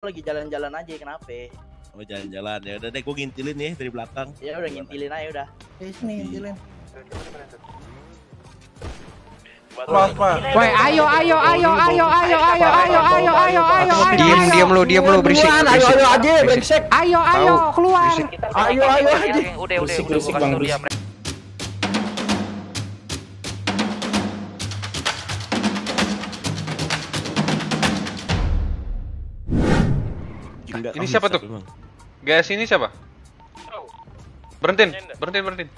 lagi jalan-jalan aja kenapa? Oh jalan-jalan ya udah deh gue ngintilin nih dari belakang. Ya udah ngintilin aja udah. Eh sini ngintilin. Mas, mas. Woi, ayo, ayo, ayo, ayo, ayo, ayo, ayo, ayo, ayo, ayo, ayo, Diam, ayo. diam lu, diam lu, berisik. Ayo ayo aja brengsek. Ayo, ayo, keluar. Ayo ayo aja. Udah, udah, udah, berisik bang, Enggak, Ini siapa tuh? Guys, ini siapa? Berhentiin, berhentiin, berhentiin.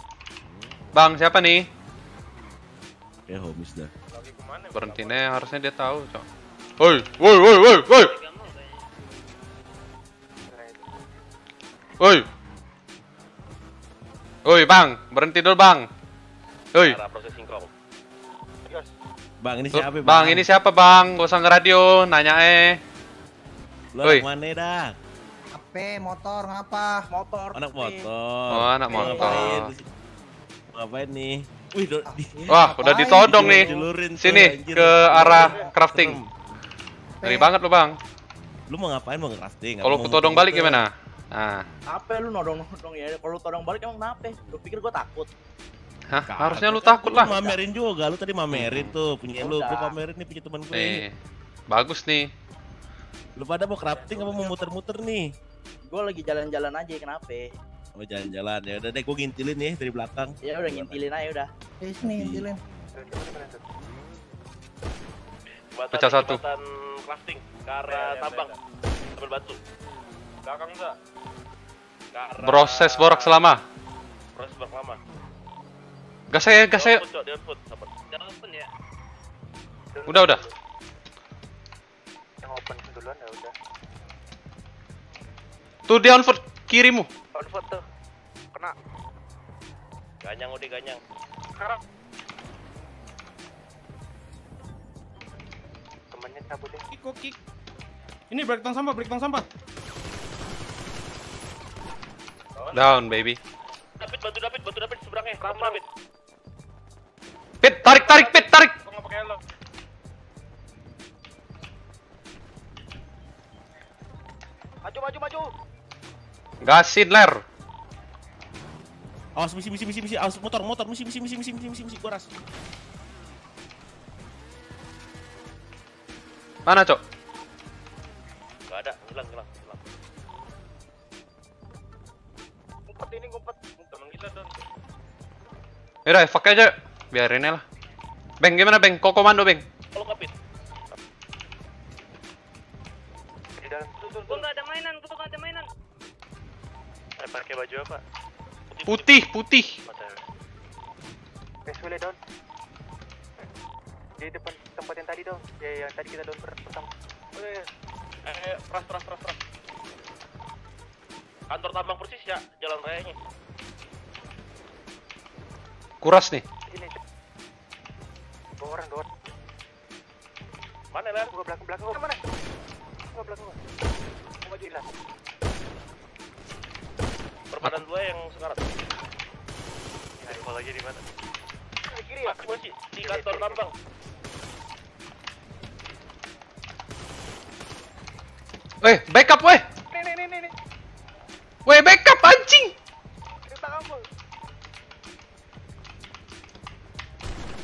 Bang, siapa nih? Kayak homies dah. Berhentinya harusnya dia tahu, cok. Woi, woi, woi, woi, woi. Woi. Woi, Bang, berhenti dulu, Bang. Woi. Bang ini siapa Bang, ini siapa, Bang? Gak usah ngeradio, nanya eh. Lo mana dah? HP motor ngapa? Motor. Anak motor. Oh, anak motor. Ngapain? Ngapain nih? Wih, do, di, Wah, udah ditodong nih. Julurin tuh, Sini, anjir. ke arah crafting. Ngeri banget lo, Bang. Lu mau ngapain mau crafting? Kalau ku todong balik gimana? Nah, Apa lu nodong-nodong ya? Kalau lu todong balik emang kenapa? Lu pikir gua takut? hah, Kagak, harusnya lu takut lu lah. Mamerin juga, lu tadi mamerin tuh punya lu, gua pamerin nih punya teman gue. Nih, bagus nih. Lu pada mau crafting apa mau muter-muter nih? Gua lagi jalan-jalan aja kenapa? Oh jalan-jalan ya udah deh gue ngintilin nih dari belakang. Ya udah ngintilin aja udah. Eh sini ngintilin. Pecah satu. crafting ke arah tambang. Ambil batu. Belakang enggak? Arah Proses borak selama. Proses borak lama. Gas saya, gas saya. Ya. Udah, udah. Yang open duluan ya udah. Tuh dia on foot kirimu. On foot tuh. Kena. Ganyang udah ganyang. Sekarang. Temennya cabut ya. Kick, kok kick. Ini break tong sampah, break tong sampah. Down, baby. David, bantu David, bantu David seberangnya. Bantu David. Pit, tarik, tarik, pit, tarik. Kok nggak pakai helm? Gasin ler. Awas misi misi misi misi awas motor motor misi misi misi misi misi misi misi gua ras. Mana, Cok? Gak ada, hilang, hilang, hilang. Ngumpet ini ngumpet. Temen kita don. Yaudah, fuck aja. Biarin aja lah. Beng, gimana, Beng? Kok komando, Beng? Putih, putih. Eh, sulit don. Di depan tempat yang tadi dong. Ya, yang tadi kita don pertama. Oh, iya. Eh, ras, ras, ras, ras. Kantor tambang persis ya, jalan rayanya. Kuras nih. Ini. Dua orang, dua orang. Mana ler? Gua belakang belakang. Gua mana? Gua belakang. Gua Gua maju hilang. Perbadan dua yang sekarat. Info lagi di mana? Di kiri ya? Masih di kantor tambang. Weh, backup, weh. Nih nih nih nih nih. Weh, backup anjing. Gua.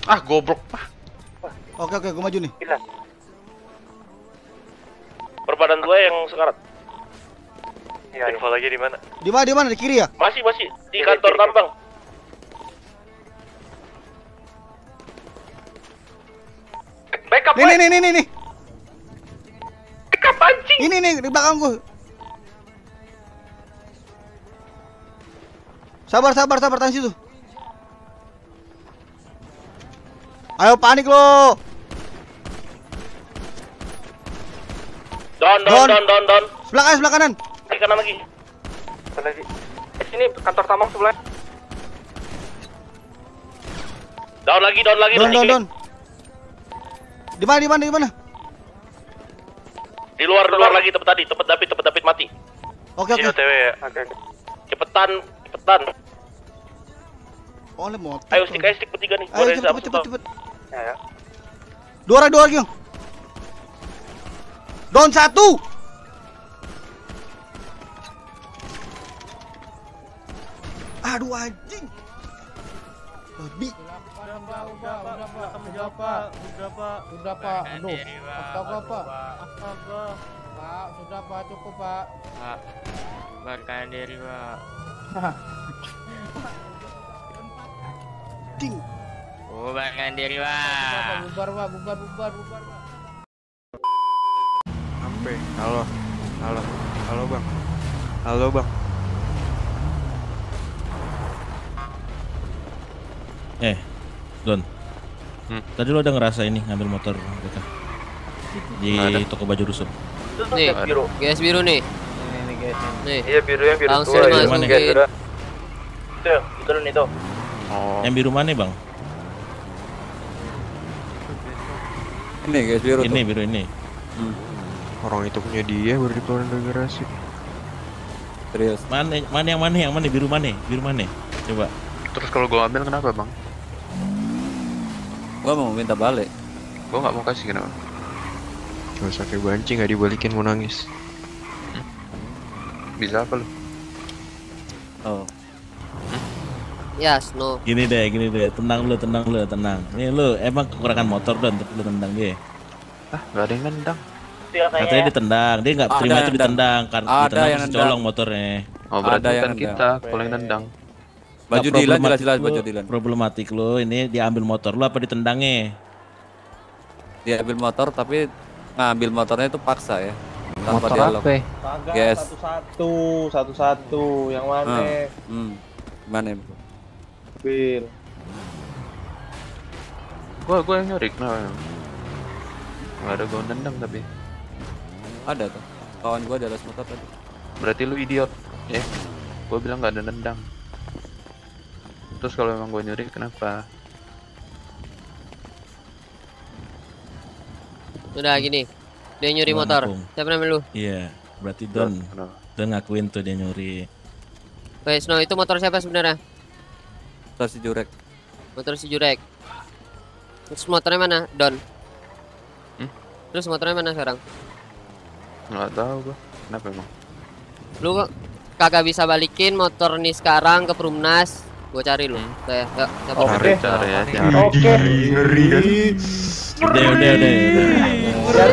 Ah, goblok. Ah, Oke oke gua maju nih. Hilang. Perbadan dua yang sekarat. Ya, info lagi di mana? Di mana di mana di kiri ya? Masih masih di kantor tambang. Backup, Nih nih nih nih nih, backup anjing. Ini nih di belakang gua. Sabar sabar sabar tahan situ. Ayo panik lo. Don, don, Don. don, don, don. Sebelah kanan sebelah kanan. Di kanan lagi. Kanan lagi. Eh, sini kantor tambang sebelah. Down lagi, down lagi, don kiri. don. Di mana di mana di mana? Di luar, di luar lagi tempat tadi, tempat David, tempat David mati. Oke oke. OTW ya. Oke, oke. Cepetan, cepetan. Oh, le motor. Ayo stick aja stick bertiga nih. Ayo cepet cepet cepet. Ya, ya. Dua orang dua lagi. Yung. Don satu. Aduh anjing. Babi. Udah pak, udah pak, udah pak, udah pak. Sudah pak. Aduh. Astaga pak. Astaga. Pak, sudah pak, cukup pak. Pak, bubarkan diri pak. Ding. Bubarkan diri Sudah, pak. pak. Bubar pak, bubar, bubar, bubar pak. Sampai. Halo. Halo. Halo, Bang. Halo, Bang. Eh, Don. Hmm. Tadi lo udah ngerasa ini ngambil motor mereka di ada. toko baju rusuk. Nih, biru. Gas biru nih. Ini nih guys. Nih. Iya biru yang biru Langsung tua ya. Gas biru. Itu, itu dan itu. Oh. Yang biru mana, Bang? Ini guys, biru Ini biru ini. Orang itu punya dia baru dikeluarin dari garasi. Serius. Mana mana yang mana yang mana biru mana? Biru mana? Coba. Terus kalau gua ambil kenapa bang? Gua mau minta balik. Gua nggak mau kasih kenapa? Cuma pakai banci nggak dibalikin mau nangis. Bisa apa lu? Oh. Ya, Snow. Gini deh, gini deh. Tenang lu, tenang lu, tenang. Nih lu emang kekurangan motor untuk lu tendang dia. Ah nggak ada yang nendang. Katanya ditendang, dia nggak terima itu ditendang karena Ada ditendang yang colong motornya. Oh berarti Ada yang bukan nendang. kita kalau yang nendang. Baju Dilan jelas-jelas baju Dilan. Problematik lu ini diambil motor lu apa ditendangnya? Dia ambil motor tapi ngambil motornya itu paksa ya. Tanpa dialog. Kagak, Guys. satu-satu, satu-satu. Yang mana? Hmm. Gimana? Bro? Bil. Gua gua yang nyuri kenapa? emang? Nggak ada gua nendang tapi. Ada tuh. Kawan gua di atas motor tadi. Berarti lu idiot. Ya. Gua bilang nggak ada nendang. Terus kalau emang gua nyuri kenapa? Udah gini. Dia nyuri Gimana, motor. Bung? Siapa namanya lu? Iya, berarti Don? Don ngakuin tuh dia nyuri. Oke, Snow, itu motor siapa sebenarnya? Motor si Jurek. Motor si Jurek. Terus motornya mana, Don? Hmm? Terus motornya mana sekarang? Nggak tahu gua. Kenapa emang? Lu kagak bisa balikin motor nih sekarang ke Perumnas. Gua cari lu. Oke, yuk, siapa? Cari cari ya cari. Oke. Udah, udah, udah. udah.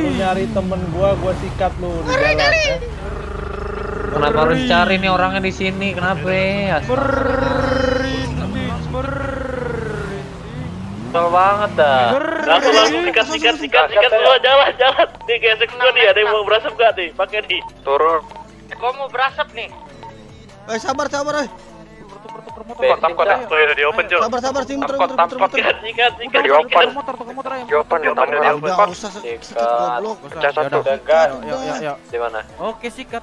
Lu nyari temen gua, gua sikat lu di jalan. ya. Kenapa harus cari nih orangnya di sini? Kenapa? ya? Kesel banget dah. Langsung langsung sikat sikat sikat sikat semua jalan jalan. Nih gesek semua nih ada yang mau berasap gak nih? Pakai nih. Turun. Kok mau berasap nih? Eh sabar sabar eh. Ya. Udah di open. Sabar sabar sih muter muter muter tamkot. muter. Sikat sikat sikat. Di open. Motor, motor. Di open, di open, di open. Udah nggak usah sikat goblok. Pecah satu. Gas. Yuk, yuk, yuk. Di mana? Oke, sikat.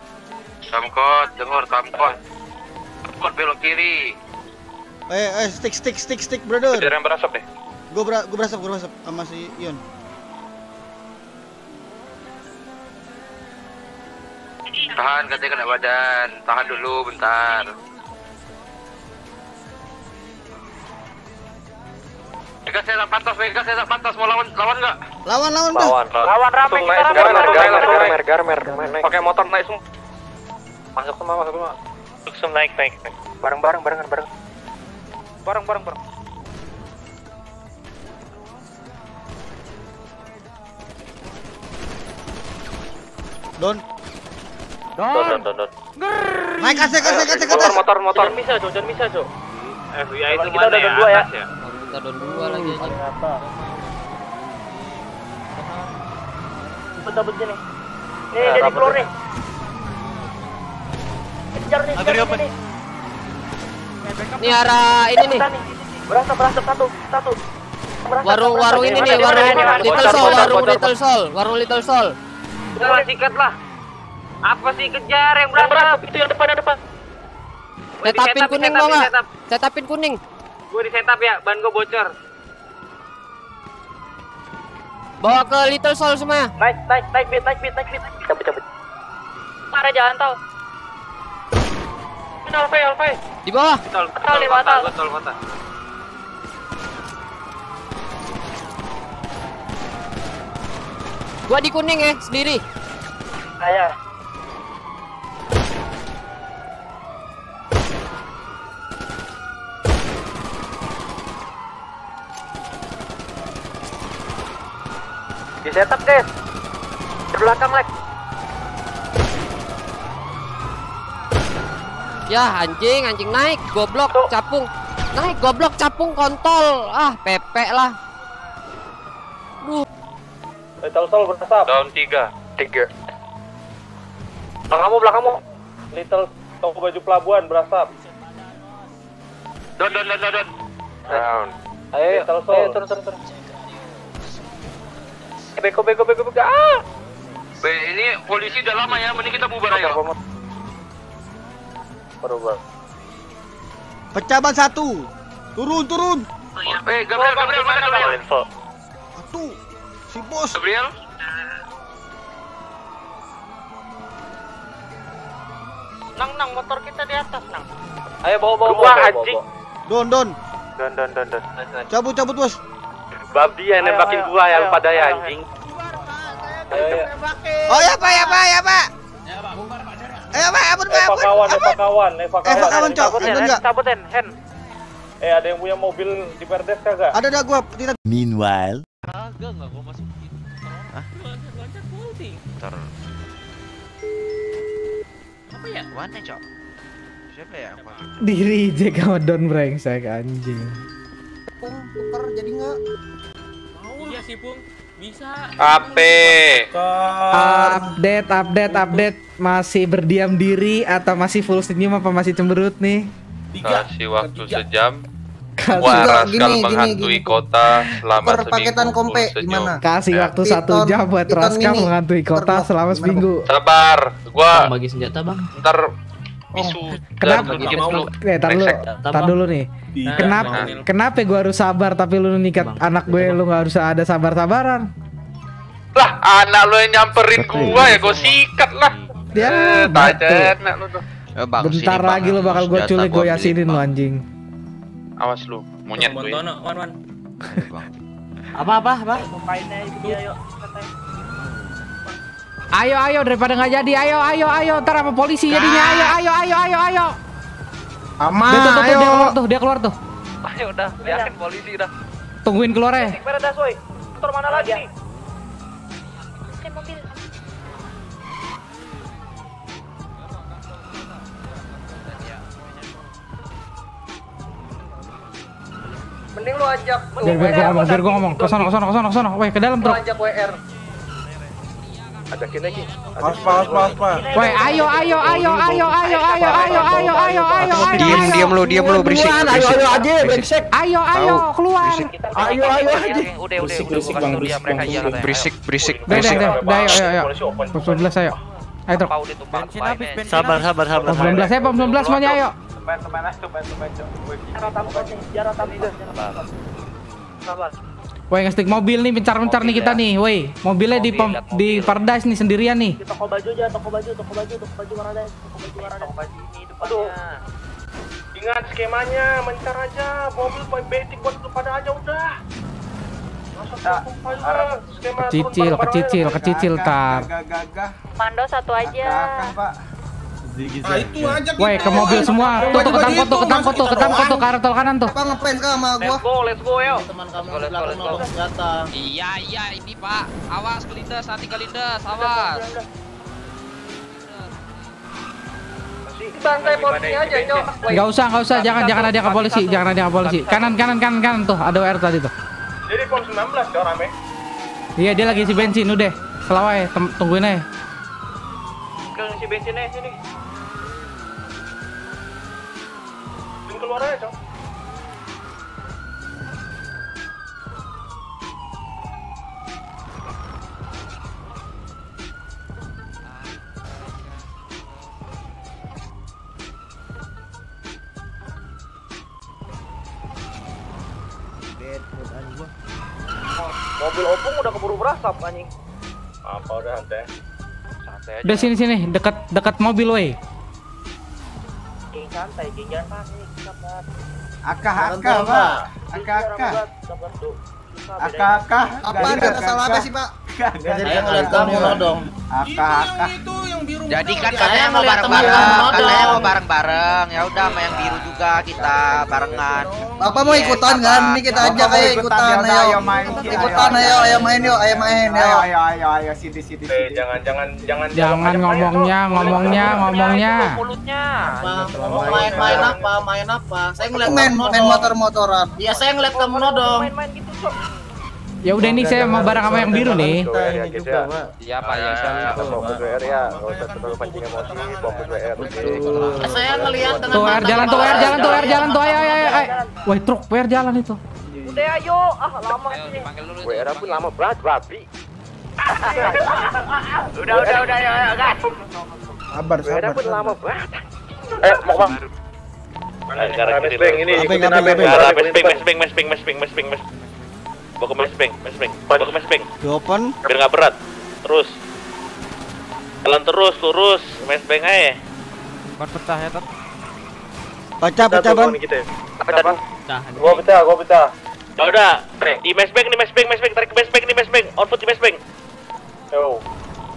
Tamkot, dengar tamkot. Tamkot belok kiri. Eh eh stick stick stick stick brother. Ada yang berasap nih. Gue ber gue berasap gue berasap sama si Ion. Tahan katanya kena badan. Tahan dulu bentar. Vegas saya pantas, Vegas saya pantas mau lawan lawan nggak? Lawan lawan dah. Lawan, lawan rame kita rame. Garmer, garmer, garmer, garmer. Pakai motor naik semua. Masuk semua, masuk semua. Langsung naik, naik, naik. Bareng, bareng, barengan, bareng. Bareng, bareng, bareng. Don. Don, don, don. Naik kasih kasih kasih Motor, kasih. motor, motor. Jangan bisa cuy, jangan bisa cuy. FBI itu kita udah berdua ya. Kita Don dua lagi aja. Ternyata. Cepet dapat gini. Nih dia di floor nih. Kejar nih, kejar nih. Nih arah ini nih. Berasap berasap satu satu. Berasap, Warung berasap. warung ini nih, warung. Little Soul, warung. Little Soul, warung Little Soul. Udah sikat lah. Apa sih kejar yang Yang berasap berasap? itu yang depan yang depan. Setapin setup, kuning mau nggak? Setapin kuning. Gue di setup ya, ban gue bocor. Bawa ke Little Soul semuanya. Naik naik naik beat naik beat naik beat. Cabut cabut. Ada jalan tol. Ini Alfai Alfai. Di bawah. Tol, Tol di bawah, tol. Tol kota. Gua di kuning ya, sendiri. Ayah. Setup guys. Di belakang Lex. Ya anjing, anjing naik, goblok, capung. Naik goblok, capung kontol. Ah, pepek lah. Little Soul berasap. Down tiga. Tiga. Belakangmu, belakangmu. Little toko baju pelabuhan berasap. Don, don, don, don, don. Down. Ayo, Little Soul. Ayo, turun, turun, turun. Beko, beko, beko, beko. Ah! Be, ini polisi udah lama ya, mending kita bubar ayo. Berubah. Pecah ban satu. Turun, turun. Eh, Gabriel, Gabriel, mana Gabriel? Info. Satu. Si bos. Gabriel? Nang, nang, motor kita di atas, nang. Ayo bawa bawa. Dua anjing. Don, don. Don, don, don, don. Cabut, cabut, bos. Babi yang nembakin ayo, gua ya, ayo, yang pada ya anjing. Oh ya pak ya pak ya pak. Ya, ayo pak, abun pak, abun. kawan, Eva kawan, Eva kawan. Eva kawan cok, cabutin, hen. Eh ada yang punya mobil di Perdes kagak? Ada ada gua. Meanwhile. Kagak nggak gua Ter. Apa ya? Mana cok? Siapa ya? Di reject sama Don Brengsek anjing. Tuker jadi enggak? Ape. Update, update, update. Masih berdiam diri atau masih full senyum apa masih cemberut nih? Kasih waktu sejam. Kasih, Waras gini, kalau gini, menghantui gini. kota selama Per seminggu. paketan kompe gimana? kasih Ya. waktu Piton- satu jam buat Raska mini. menghantui kota selama gimana, seminggu. Sabar, gua Bagi senjata, Bang. ntar bisu. Kenapa? Dulu. Eh, tar dulu, tar dulu nih. Kenapa? Kenapa gua harus sabar tapi lu nikat anak gue lu nggak harus ada sabar-sabaran? Lah, anak lu yang nyamperin gua ya gua sikat lah. Ya, Eh, anak lu tuh. Bentar lagi lu bakal gua culik gua yasinin lu anjing. Awas lu, monyet ya. Apa, apa, apa? Ayo ayo daripada nggak jadi ayo ayo ayo ntar apa polisi jadinya ayo ayo ayo ayo ayo. Aman, Tuh, tuh, tuh, ayo. dia keluar tuh dia keluar tuh. Ayo udah, yakin polisi udah. Tungguin keluar ya. Paradise, woi. Motor mana lagi nih? Mending lu ajak Biar biar gua ngomong biar gua ngomong. Ke sono ke sono ke sono ke dalam Lu bro. ajak WR. Ajakin lagi. Pas, pas, pas, pas. Weh ayo ayo ayo ayo ayo ayo ayo ayo ayo ayo ayo. Diam, diam lu, diam lu, berisik. Ayo, ayo aja, brengsek. Ayo ayo keluar. Ayo, ayo aja. Udah, udah, berisik bang, berisik mereka iya katanya. Berisik, berisik, Udah ayo ayo ayo. Pom 19 ayo. Ayo truk. Sabar, sabar, sabar. Pom 19 ayo pom 19 semuanya ayo. Woi ngestik mobil nih mencar-mencar nih kita nih, woi. Mobilnya di pom, di Paradise nih sendirian nih. Toko baju aja, toko baju, toko baju, toko baju Paradise, toko baju Paradise. Aduh. Ingat skemanya, mencar aja. Mobil main betik buat lu pada aja udah. Masuk langsung aja. Skema turun Kecicil, bareng-bareng kecicil, aja. kecicil tar. Mando satu aja. Ah, itu aja Woi ke mobil semua. Tuh tuh ketangkot tuh, ketangkot tuh, ketangkot tuh ke arah tol kanan tuh. Apa ngefans kah sama gua? Let's go, let's go, yo. Teman kamu Let's go, let's go, let's go. senjata. Iya iya ini Pak. Awas kelindas, nanti kelindas, awas. Bantai polisi aja, Cok. Enggak usah, enggak usah, jangan jangan ada ke polisi, jangan ada ke polisi. Kanan kanan kanan kanan tuh, ada WR tadi tuh. Jadi pom 19 Cok rame. Iya dia lagi isi bensin udah. Selawai, tungguin aja. Ke si bensinnya sini. Aja, Cok. Mobil opung udah keburu berasap anjing. Apa udah santai? Santai aja. Udah sini sini, dekat dekat mobil woi. Geng santai, geng jangan panik, sabar. Akah, akah, Pak. Akah, akah. Akah, akah. Apa ada masalah apa sih, Pak? Saya ngeliat kamu dong. Akah, akah. Jadi kan katanya mau bareng-bareng, katanya mau bareng-bareng. Ya udah sama yang biru juga kita barengan. Bapak mau ikutan kan? Ini kita ajak ayo ikutan, ayo. Ikutan ayo, ayo main yuk, ayo main yuk. ayo ayo ayo sini sini jangan jangan jangan Jangan ngomongnya, ngomongnya, ngomongnya. Mau main-main apa? Main apa? Saya ngeliat Main- main motor-motoran. Iya, saya ngeliat kamu nodong. Ya udah nih saya mau bareng sama yang biru nih. Iya Pak ya. Fokus WR ya, nggak usah terlalu pancing emosi, fokus WR. Saya ngeliat dengan Tuh mata air jalan tuh jalan tuh jalan tuh ayo ayo ayo. Wah truk air jalan itu. Udah ayo, ah lama sih. WR pun lama banget, babi. Udah udah udah ya guys. Sabar, WR sabar. pun lama banget. Eh, mau Beng, dulu. ini Abeng, ikutin abeng, Abeng. abeng. Arah Ikutin mes ping, Beng. Bawa ke mes ping, mes ping. Bawa ke mes ping. Di open. Biar nggak berat. Terus. Jalan terus, lurus. Mes ping aja. pecah ya tet. Pecah, pecah ban. kita ya. Pecah, Bang. Gua pecah, gua pecah. Ya udah. Di mes ping, di mes ping, mes ping, tarik ke mes ping, di mes ping. On foot di mes ping. Yo.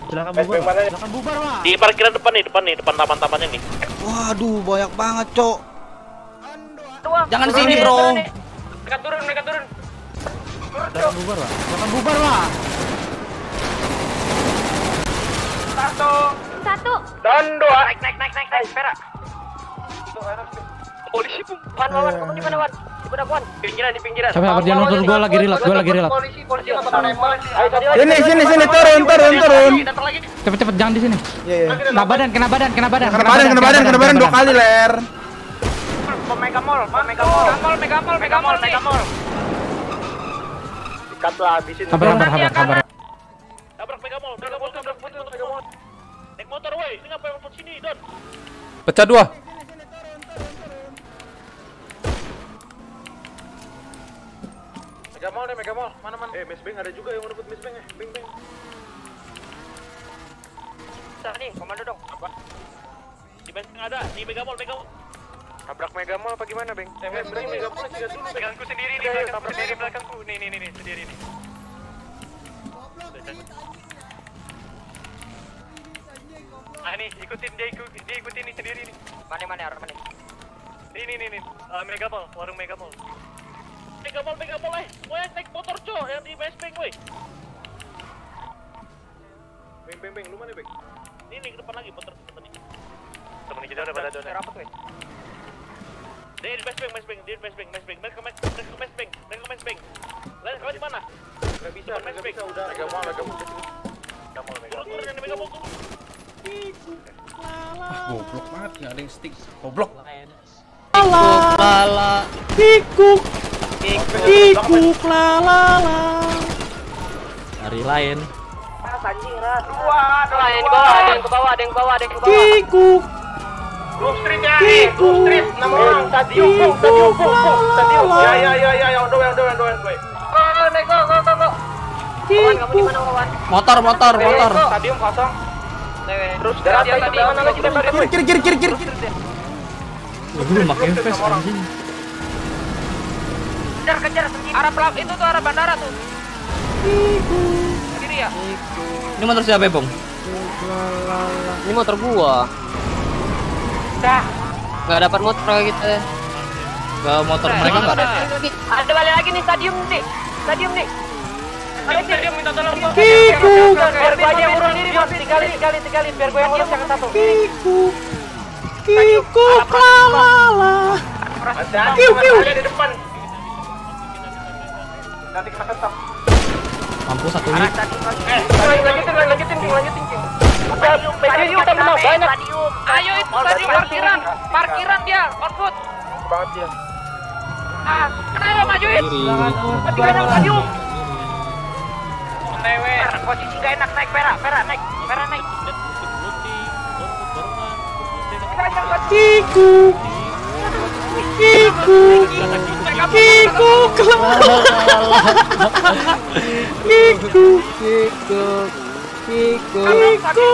Silakan Beng mana? Di parkiran depan nih, depan nih, depan taman-tamannya nih. Waduh, banyak banget, Cok. Jangan sini, Bro. Mereka turun, mereka turun. Satu. Dan dua. Naik naik naik naik naik perak. Polisi pun. Wan, wan, wan, kamu di mana, Wan? Di Wan. Pinggiran di pinggiran. Coba sabar jangan nonton gua lagi reload, gua lagi reload. Polisi, polisi apa Sini, sini, sini, turun, turun, turun. Cepet cepet jangan di sini. Iya, iya. Kena badan, kena badan, kena badan. Kena badan, kena badan, kena badan dua kali, Ler. Mega Mall, Mega Mall. Mega Mall, Dikat lah, habisin. Sabar, sabar, sabar, sabar. Tabrak mega mall, mega mall, tabrak mega mall, mega mall. Naik motor, woi. Ini ngapain foot sini, Don? Pecah dua. Mega Mall deh, Mega Mall. Mana mana? Eh, Mes Beng ada juga yang ngebut Mes Beng ya. Beng Beng. Bentar nih, komando dong. Apa? Di ping ada, di mega mall, mega mall. Tabrak Mega Mall apa gimana, Beng? Eh, Mes Beng Mega Mall dulu. Pegangku sendiri nih, belakang sendiri belakangku. Nih, nih, nih, nih, sendiri nih. Ah, nih, ikutin dia ikut dia ikutin nih sendiri nih. Mana mana arah mana? Ini nih nih. Eh, Mega Mall, warung Mega Mall. Mega mall, mega mall, eh. Woi, naik motor, cok. Yang di ping, woi. Beng, Beng, Beng, lu mana, Beng? Ini nih, ke depan lagi motor temen ini. Temen kita udah pada dona. Apa tuh? Dia di mes ping, mes ping, di mes ping, mes ping. Mereka ke mes, mereka ke mes ping, mereka ke mes ping. Lain kalian di mana? Gak bisa, ping. udah. Mega Mall, Mega Mall, Mega Turun, turun, mega turun. Goblok banget, nggak ada yang stick. Goblok. Lala. Kikuk, kikuk, la la la. Hari lain. Wah, ada yang di bawah, ada yang ke bawah, ada yang ke bawah, ada yang ke bawah. Blue Street ya Street, nama orang Bung, Bung, Bung, Stadium. Ya, ya, ya, ya, ya. Oh, naik go, go, go, go. Kawan, kamu di mana, kawan? Motor, motor, motor. Stadium kosong. Terus dari atas tadi mana lagi tembak Kiri, kiri, kiri, kiri, kiri. Anjing. Kejar, kejar, arah pelap itu tuh arah bandara tuh. Kiri ya. Ini motor siapa, Bong? Ini motor gua. Dah. Gak dapat motor kita. ya. Ke motor mereka nggak ada. Ada balik lagi nih stadium nih. Stadium nih. Stadium minta tolong. Kikuk. Biar gue aja yang urus diri, Bos. Tinggalin, tinggalin, tinggalin. Biar gue yang urus yang satu. kikuk, kikuk, la la la. Kiu, kiu. Ada di depan. Nanti kita tetap. Mampu satu hit. Eh, lanjutin, lanjutin, King, lanjutin, King. Stadium, stadium, kita menang banyak. Ayo itu stadium parkiran, parkiran dia, on foot. Banget dia. Ah, kenapa majuin? Stadium, stadium. Tewe. Posisi gak enak naik perak, perak naik, perak naik. Kikuk, kikuk, kikuk, la la Piku, piku,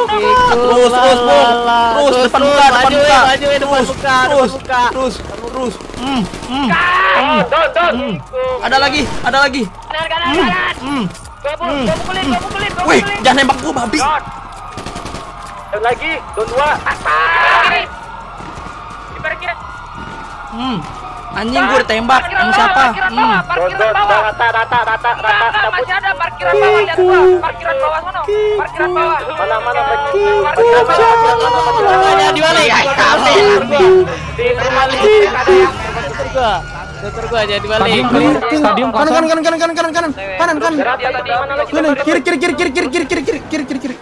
terus, terus, terus, depan buka, depan buka, terus, terus, terus, terus, hmm, hmm, hmm, hmm. ada lagi, ada lagi, hmm, hmm, hmm, wih, jangan nembak gua babi, dan lagi, don dua, hmm, Anjing gue ditembak sama siapa? Parkiran Hmm. bawah, parkiran bawah. Rata, rata, rata, enggak, masih ada parkiran bawah lihat gua. Parkiran bawah sono. Parkiran bawah. Mana, mana, Parkiran bawah. Ada di mana ya? Di rumah ada yang Motor gua. Motor gua jadi balik. Stadium Kanan kanan kanan kanan kanan kanan kanan kanan. Ini kiri kiri kiri kiri kiri kiri kiri kiri kiri kiri kiri.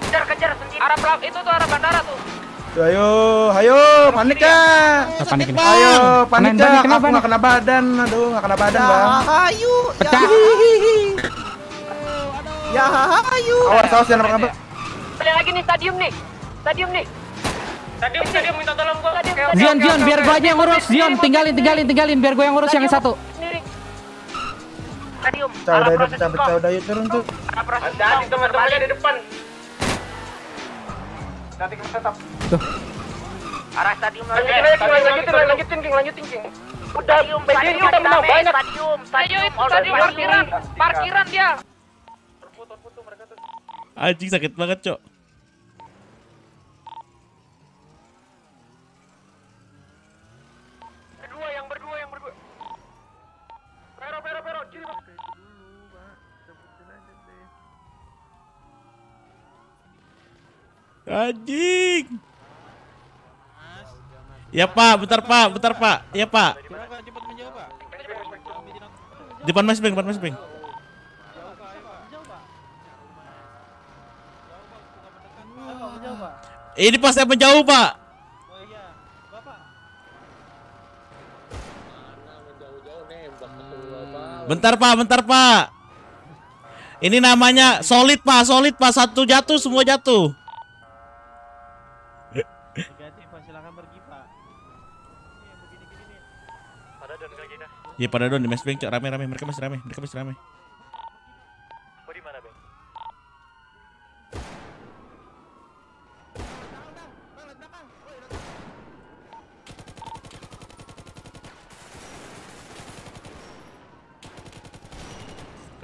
Kejar, kejar sendiri. Arah itu tuh arah bandara tuh. Ayo, ayo, panik ya. Ah, panik ini. Ayo, panik Panik, ya. kenapa nggak kena badan, aduh nggak kena badan bang. Ayo. Pecah. Ya ayo. Awas awas jangan apa Ada lagi nih stadium nih. Stadium nih. Stadium, stadium minta tolong gua. Stadium, Zion, Zion, biar gua aja yang ngurus. Zion, tinggalin, tinggalin, tinggalin. Biar gua yang ngurus yang satu. Sendiri. Stadium. Pecah udah udah pecah pecah udah turun tuh. Hati-hati teman-teman di depan. Nanti kita tetap. Arah stadium lagi. Lanjutin, lanjutin, lanjutin, King, lanjutin, King. Udah, menang banyak. Stadium, stadium, stadium parkiran. Parkiran dia. Anjing sakit banget, Cok. Berdua, yang berdua, yang berdua. Pero, pero, pero, kiri, Bang. Anjing. Ya Pak, bentar Pak, bentar Pak. Ya Pak. Depan Mas Beng, depan Mas Beng. Ini pas saya menjauh Pak. Bentar Pak, bentar Pak. Ini namanya solid Pak, solid Pak. Satu jatuh, semua jatuh. Ya pada don di mes bank cok rame rame mereka masih rame mereka masih rame.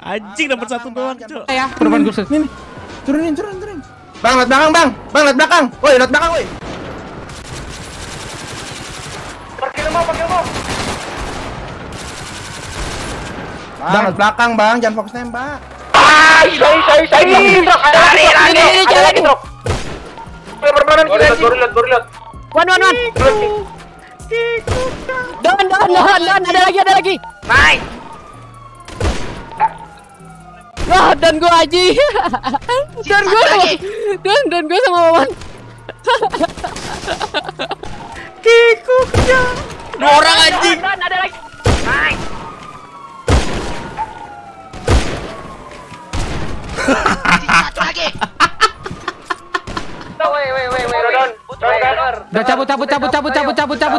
Anjing dapat satu doang cok. Ya. Nih, nih. turunin turunin turunin. Bang, lihat belakang bang, bang lihat belakang. Woi, lihat belakang woi. Jangan belakang bang, jangan fokus nembak. Ah, saya say, say, ini lagi truk, ini lagi truk. Permainan kita ini. Gorilat. Wan, wan, wan. Don, don, don, don, ada lagi, ada lagi. Naik. Wah, dan gue aji. dan gue, dan dan gue sama Wawan.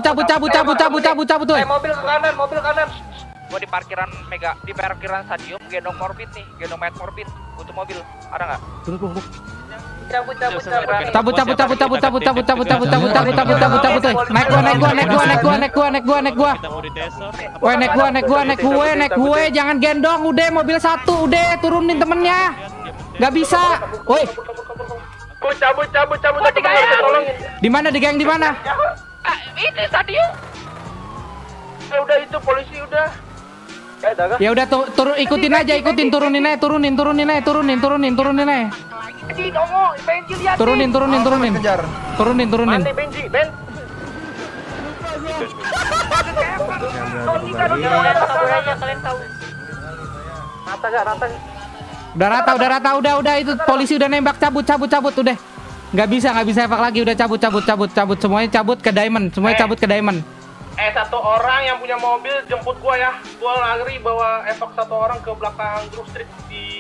Cabut, cabut, cabut, cabut, cabut, cabut, cabut, cabut, cabut, tuh. Eh, mobil ke kanan, mobil ke kanan. Gua di parkiran Mega, di parkiran stadium gendong morbid nih, gendong mat morbid. Butuh mobil. Ada nggak? Cabut, cabut, cabut. Cabut, cabut, cabut, cabut, cabut, cabut, cabut, cabut, cabut, cabut, cabut, cabut, cabut, tuh. Naik gua, naik gua, naik gua, naik gua, naik gua, naik gua, naik gua. Woi, naik gua, naik gua, naik gue, naik gue, jangan gendong, udah mobil satu, udah turunin temennya. Gak bisa. Woi, Gua cabut, cabut, cabut. Nggak tolongin. di mana di geng di mana? Ini stadium. Eh, udah itu polisi udah. Eh. Ya udah tu- turun ikutin aja, ikutin turunin aja, turunin, turunin aja, turunin, turunin, turunin aja. Benji, kamu, Benji lihat. Turunin, turunin, turunin. Kejar. Turunin, turunin. Benji, Ben. Rata gak, rata? Udah rata, udah rata, udah, udah itu polisi udah nembak, cabut, cabut, cabut, udah. Nggak bisa, nggak bisa evak lagi, udah cabut, cabut, cabut, cabut, semuanya cabut ke diamond, semuanya cabut ke diamond. Eh, satu orang yang punya mobil jemput gua ya. Gua ngeri bawa evok satu orang ke belakang Grove Street di